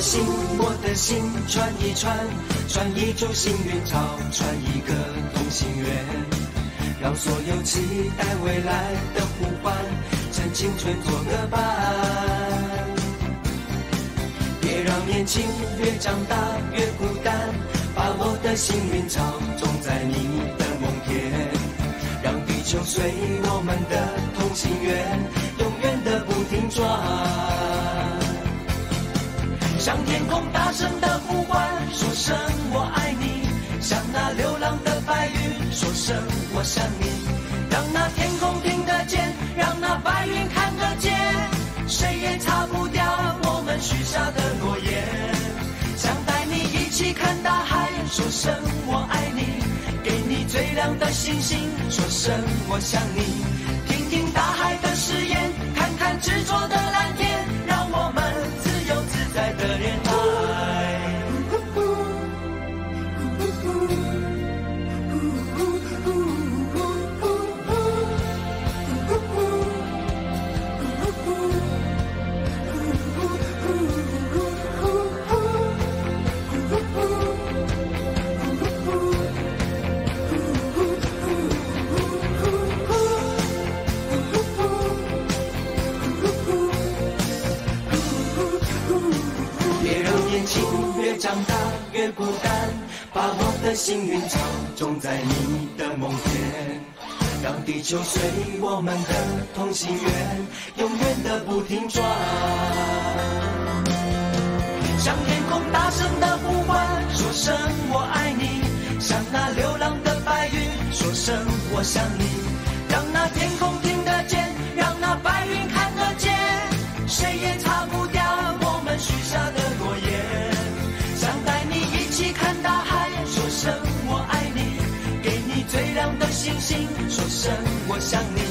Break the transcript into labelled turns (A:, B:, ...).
A: 心，我的心串一串，串一株幸运草，串一个同心圆，让所有期待未来的呼唤，趁青春做个伴。别让年轻越长大越孤单，把我的幸运草种在你的梦田，让地球随我们的同心圆，向天空大声的呼唤，说声我爱你；向那流浪的白云说声我想你。让那天空听得见，让那白云看得见，谁也擦不掉我们许下的诺言。想带你一起看大海，说声我爱你；给你最亮的星星，说声我想你。听听大海的誓言，看看执着的长大越孤单，把我的幸运草种在你的梦田，让地球随我们的同心圆，永远的不停转。向天空大声的呼唤，说声我爱你；向那流浪的白云说声我想你。让那天空听得见，让那白云看得见，谁想你。